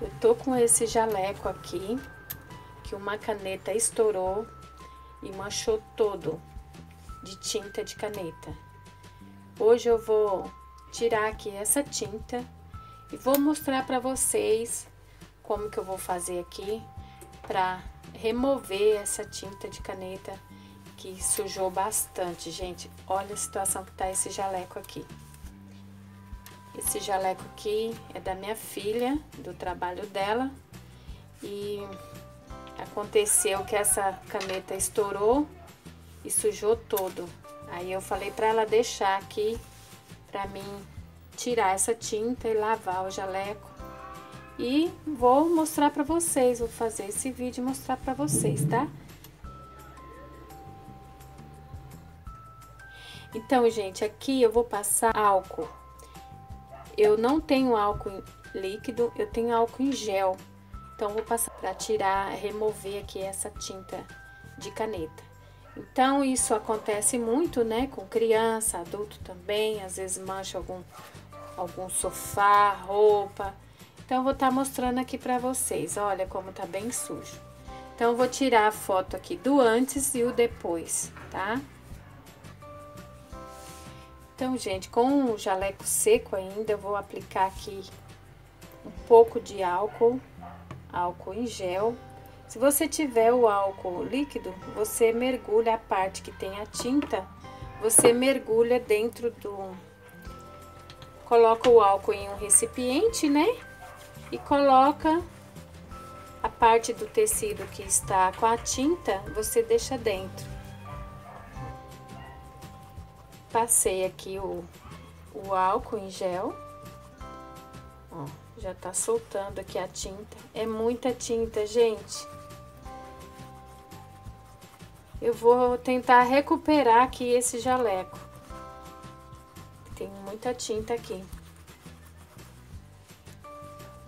Eu tô com esse jaleco aqui, que uma caneta estourou e manchou todo de tinta de caneta. Hoje eu vou tirar aqui essa tinta e vou mostrar para vocês como que eu vou fazer aqui para remover essa tinta de caneta que sujou bastante, gente. Olha a situação que tá esse jaleco aqui. Esse jaleco aqui é da minha filha, do trabalho dela. E aconteceu que essa caneta estourou e sujou todo. Aí eu falei para ela deixar aqui para mim tirar essa tinta e lavar o jaleco. E vou mostrar para vocês, vou fazer esse vídeo mostrar para vocês, tá? Então, gente, aqui eu vou passar álcool. Eu não tenho álcool líquido, eu tenho álcool em gel. Então, vou passar para tirar, remover aqui essa tinta de caneta. Então, isso acontece muito, né, com criança, adulto também, às vezes mancha algum, algum sofá, roupa. Então, vou estar tá mostrando aqui para vocês, olha como tá bem sujo. Então, vou tirar a foto aqui do antes e o depois, tá? Então, gente, com o jaleco seco ainda, eu vou aplicar aqui um pouco de álcool, álcool em gel. Se você tiver o álcool líquido, você mergulha a parte que tem a tinta, você mergulha dentro do... Coloca o álcool em um recipiente, né? E coloca a parte do tecido que está com a tinta, você deixa dentro. Passei aqui o, o álcool em gel. Ó, já tá soltando aqui a tinta. É muita tinta, gente. Eu vou tentar recuperar aqui esse jaleco. Tem muita tinta aqui.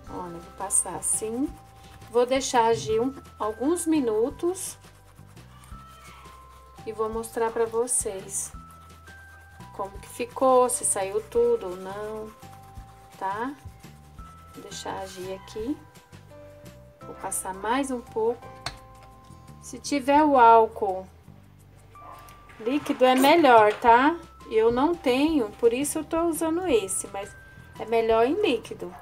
Olha, vou passar assim. Vou deixar agir um, alguns minutos. E vou mostrar pra vocês como que ficou, se saiu tudo ou não, tá? Vou deixar agir aqui. Vou passar mais um pouco. Se tiver o álcool líquido é melhor, tá? Eu não tenho, por isso eu tô usando esse, mas é melhor em líquido.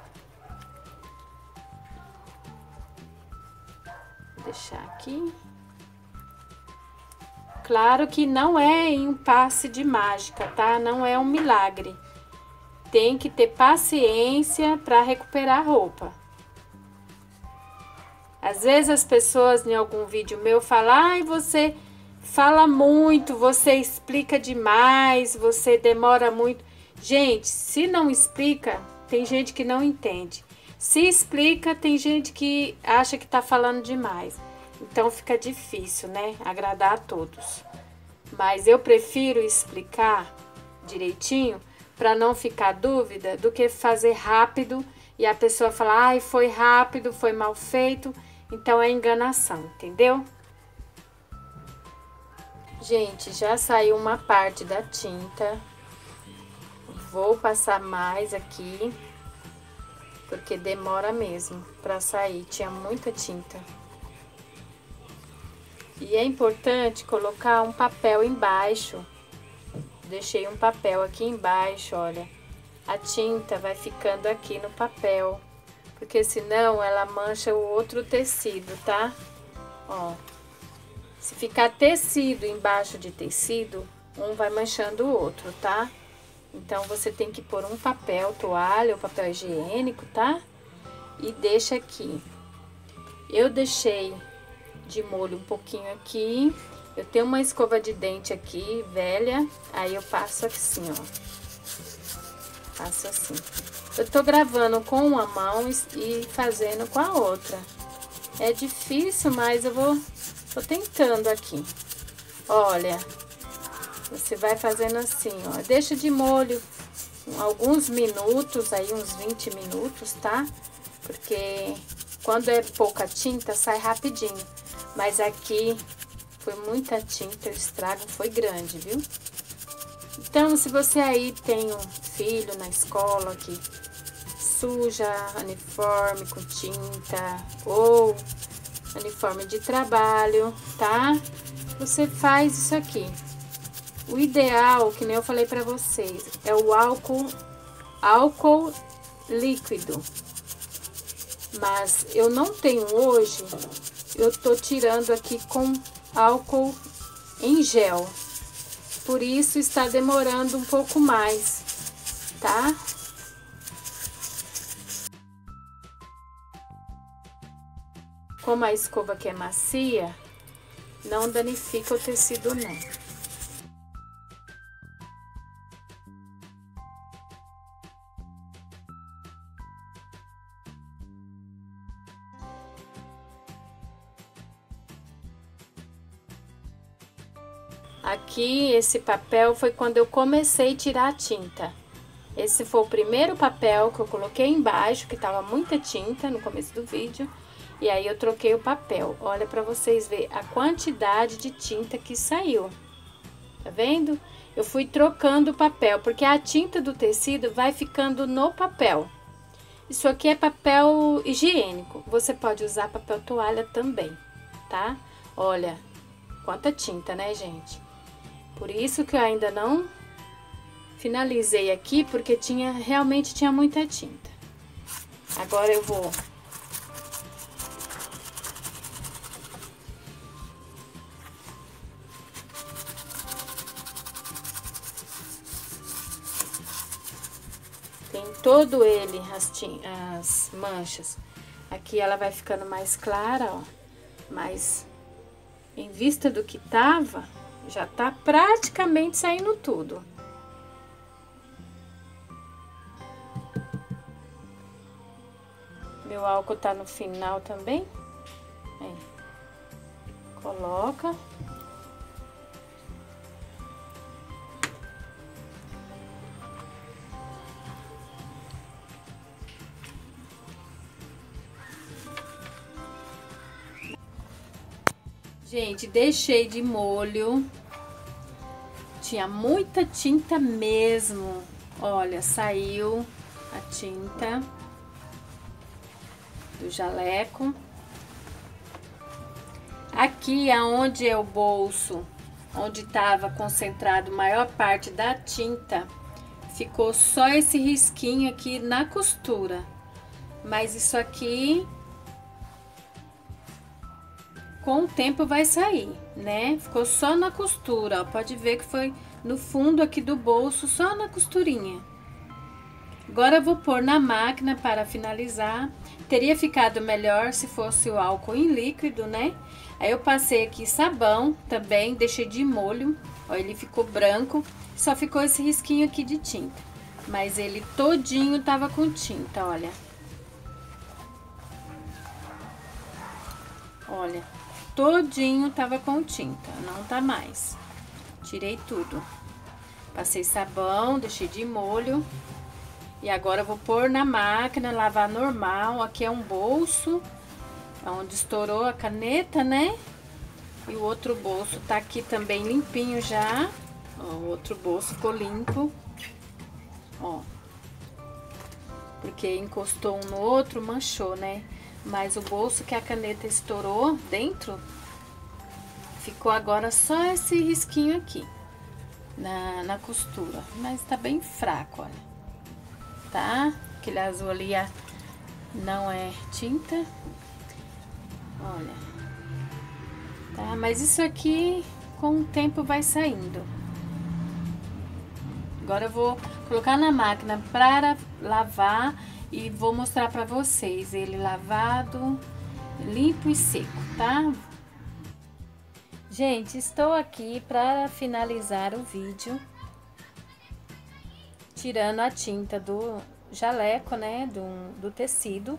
Vou deixar aqui. Claro que não é em um passe de mágica, tá? Não é um milagre. Tem que ter paciência para recuperar a roupa. Às vezes as pessoas em algum vídeo meu falam, ai, você fala muito, você explica demais, você demora muito. Gente, se não explica, tem gente que não entende. Se explica, tem gente que acha que tá falando demais. Então fica difícil, né? Agradar a todos. Mas eu prefiro explicar direitinho para não ficar dúvida do que fazer rápido e a pessoa falar, ai, foi rápido, foi mal feito. Então é enganação, entendeu? Gente, já saiu uma parte da tinta. Vou passar mais aqui, porque demora mesmo para sair. Tinha muita tinta. E é importante colocar um papel embaixo. Deixei um papel aqui embaixo, olha. A tinta vai ficando aqui no papel, porque senão ela mancha o outro tecido, tá? Ó. Se ficar tecido embaixo de tecido, um vai manchando o outro, tá? Então, você tem que pôr um papel, toalha ou papel higiênico, tá? E deixa aqui. Eu deixei de molho um pouquinho aqui. Eu tenho uma escova de dente aqui, velha, aí eu passo assim, ó. Passo assim. Eu tô gravando com uma mão e fazendo com a outra. É difícil, mas eu vou... Tô tentando aqui. Olha, você vai fazendo assim, ó. Deixa de molho alguns minutos, aí uns 20 minutos, tá? Porque quando é pouca tinta, sai rapidinho. Mas aqui foi muita tinta, o estrago foi grande, viu? Então, se você aí tem um filho na escola que suja, uniforme com tinta ou uniforme de trabalho, tá? Você faz isso aqui. O ideal, que nem eu falei para vocês, é o álcool, álcool líquido. Mas eu não tenho hoje, eu tô tirando aqui com álcool em gel. Por isso está demorando um pouco mais, tá? Como a escova aqui é macia, não danifica o tecido não. Aqui, esse papel foi quando eu comecei a tirar a tinta. Esse foi o primeiro papel que eu coloquei embaixo, que tava muita tinta no começo do vídeo. E aí eu troquei o papel. Olha para vocês ver a quantidade de tinta que saiu. Tá vendo? Eu fui trocando o papel, porque a tinta do tecido vai ficando no papel. Isso aqui é papel higiênico. Você pode usar papel toalha também, tá? Olha, quanta tinta, né, gente? Por isso que eu ainda não finalizei aqui, porque tinha realmente tinha muita tinta. Agora eu vou Tem todo ele as, as manchas. Aqui ela vai ficando mais clara, ó. Mas em vista do que tava, já tá praticamente saindo tudo. Meu álcool tá no final também. Aí. Coloca. Gente, deixei de molho. Tinha muita tinta mesmo. Olha, saiu a tinta do jaleco. Aqui aonde é o bolso, onde estava concentrado maior parte da tinta, ficou só esse risquinho aqui na costura. Mas isso aqui com o tempo vai sair, né? Ficou só na costura, ó. Pode ver que foi no fundo aqui do bolso, só na costurinha. Agora eu vou pôr na máquina para finalizar. Teria ficado melhor se fosse o álcool em líquido, né? Aí eu passei aqui sabão também, deixei de molho. Ó, ele ficou branco, só ficou esse risquinho aqui de tinta. Mas ele todinho tava com tinta, olha. Olha, todinho tava com tinta, não tá mais. Tirei tudo. Passei sabão, deixei de molho. E agora vou pôr na máquina, lavar normal. Aqui é um bolso, onde estourou a caneta, né? E o outro bolso tá aqui também limpinho já. Ó, o outro bolso ficou limpo. Ó. Porque encostou um no outro, manchou, né? Mas o bolso que a caneta estourou dentro, ficou agora só esse risquinho aqui na, na costura. Mas tá bem fraco, olha. Tá? Aquele azul ali não é tinta. Olha. Tá? Mas isso aqui com o tempo vai saindo. Agora eu vou colocar na máquina para lavar e vou mostrar para vocês ele lavado, limpo e seco, tá? Gente, estou aqui para finalizar o vídeo, tirando a tinta do jaleco, né, do, do tecido,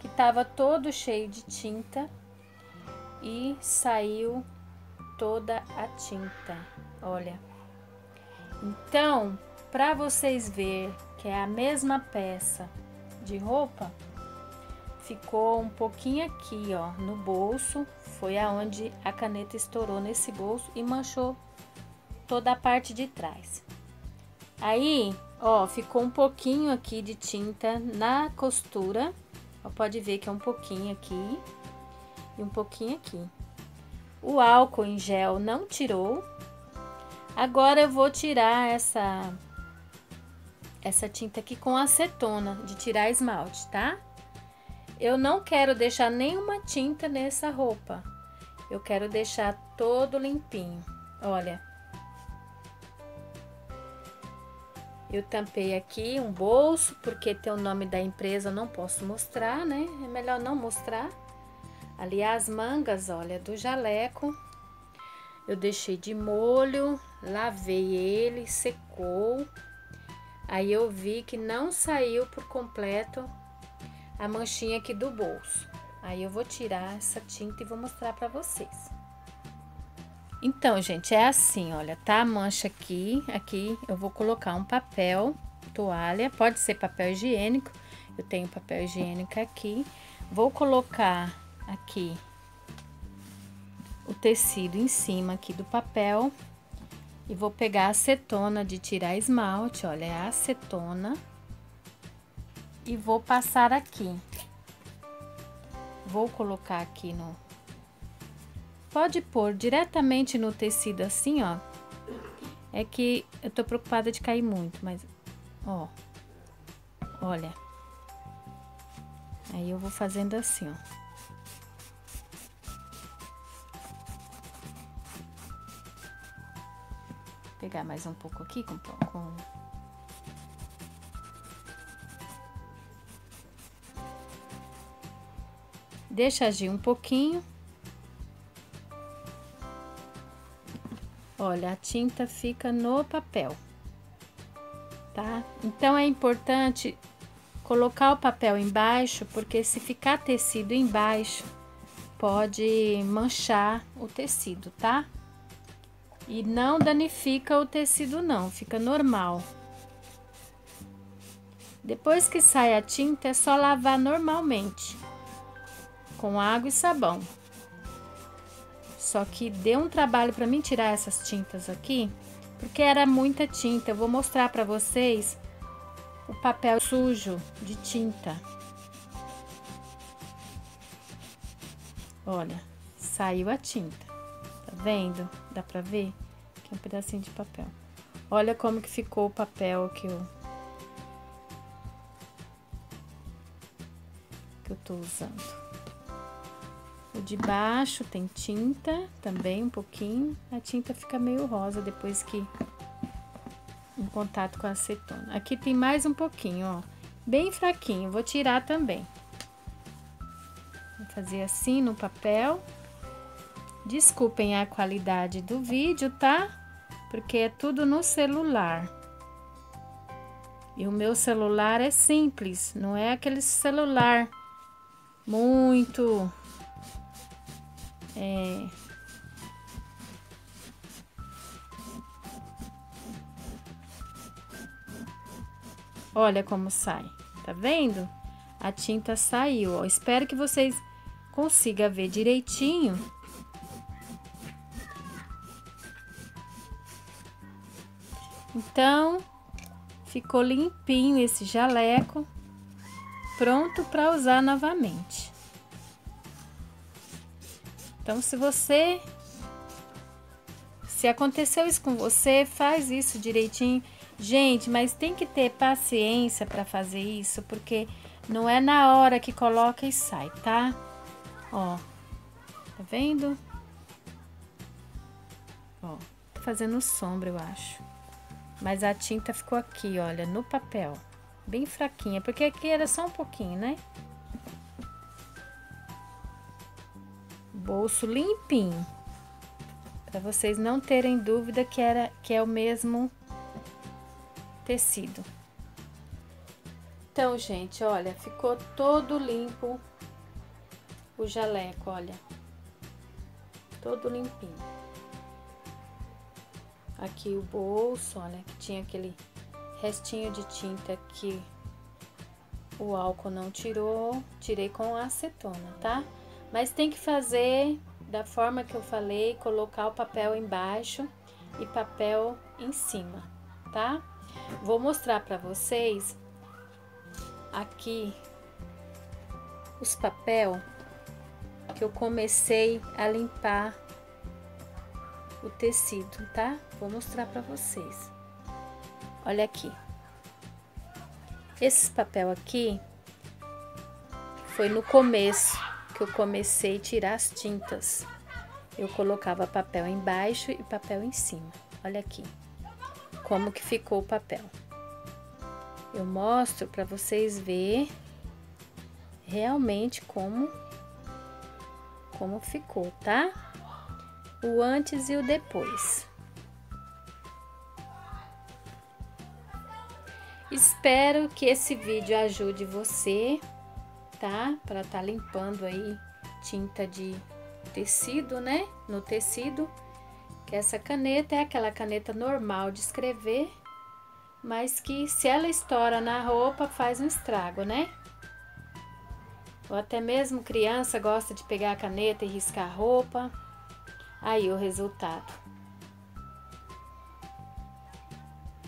que tava todo cheio de tinta e saiu toda a tinta, olha. Então, para vocês ver que é a mesma peça de roupa, ficou um pouquinho aqui, ó, no bolso, foi aonde a caneta estourou nesse bolso e manchou toda a parte de trás. Aí, Ó, ficou um pouquinho aqui de tinta na costura. Ó, pode ver que é um pouquinho aqui e um pouquinho aqui. O álcool em gel não tirou. Agora eu vou tirar essa essa tinta aqui com acetona de tirar esmalte, tá? Eu não quero deixar nenhuma tinta nessa roupa. Eu quero deixar todo limpinho. Olha. Eu tampei aqui um bolso, porque tem o nome da empresa, não posso mostrar, né? É melhor não mostrar. Ali as mangas, olha, do jaleco. Eu deixei de molho, lavei ele, secou. Aí eu vi que não saiu por completo a manchinha aqui do bolso. Aí eu vou tirar essa tinta e vou mostrar para vocês. Então, gente, é assim, olha, tá a mancha aqui, aqui eu vou colocar um papel, toalha, pode ser papel higiênico, eu tenho papel higiênico aqui. Vou colocar aqui o tecido em cima aqui do papel e vou pegar a acetona de tirar esmalte, olha, é a acetona. E vou passar aqui. Vou colocar aqui no... Pode pôr diretamente no tecido assim, ó. É que eu tô preocupada de cair muito, mas... Ó. Olha. Aí eu vou fazendo assim, ó. Pegar mais um pouco aqui com, com... Deixa agir um pouquinho. Olha, a tinta fica no papel, tá? Então, é importante colocar o papel embaixo, porque se ficar tecido embaixo, pode manchar o tecido, tá? E não danifica o tecido não, fica normal. Depois que sai a tinta, é só lavar normalmente, com água e sabão. Só que deu um trabalho para mim tirar essas tintas aqui, porque era muita tinta. Eu vou mostrar para vocês o papel sujo de tinta. Olha, saiu a tinta. Vendo? Dá pra ver? Que é um pedacinho de papel. Olha como que ficou o papel que eu... Que eu tô usando. O de baixo tem tinta também, um pouquinho. A tinta fica meio rosa depois que... Em contato com a acetona. Aqui tem mais um pouquinho, ó. Bem fraquinho. Vou tirar também. Vou fazer assim no papel. Desculpem a qualidade do vídeo, tá? Porque é tudo no celular. E o meu celular é simples, não é aquele celular muito é, Olha como sai, tá vendo? A tinta saiu, ó. Espero que vocês consigam ver direitinho Então, ficou limpinho esse jaleco, pronto para usar novamente. Então, se você se aconteceu isso com você, faz isso direitinho. Gente, mas tem que ter paciência para fazer isso, porque não é na hora que coloca e sai, tá? Ó, tá vendo? Ó, tô fazendo sombra, eu acho. Mas a tinta ficou aqui, olha, no papel. Bem fraquinha, porque aqui era só um pouquinho, né? Bolso limpinho. Para vocês não terem dúvida que, era, que é o mesmo tecido. Então, gente, olha, ficou todo limpo o jaleco, olha. Todo limpinho. Aqui o bolso, olha, que tinha aquele restinho de tinta que o álcool não tirou, tirei com acetona, tá? Mas tem que fazer da forma que eu falei, colocar o papel embaixo e papel em cima, tá? Vou mostrar para vocês aqui os papel que eu comecei a limpar o tecido, tá? Vou mostrar para vocês. Olha aqui. Esse papel aqui foi no começo que eu comecei a tirar as tintas. Eu colocava papel embaixo e papel em cima. Olha aqui como que ficou o papel. Eu mostro para vocês ver realmente como como ficou, tá? O antes e o depois. Espero que esse vídeo ajude você, tá? Para tá limpando aí tinta de tecido, né? No tecido. Que essa caneta é aquela caneta normal de escrever, mas que se ela estoura na roupa faz um estrago, né? Ou até mesmo criança gosta de pegar a caneta e riscar a roupa. Aí o resultado.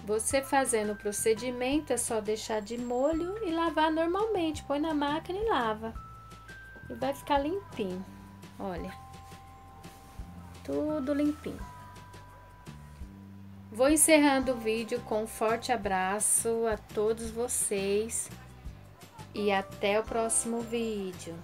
Você fazendo o procedimento é só deixar de molho e lavar normalmente. Põe na máquina e lava. E vai ficar limpinho. Olha. Tudo limpinho. Vou encerrando o vídeo com um forte abraço a todos vocês e até o próximo vídeo.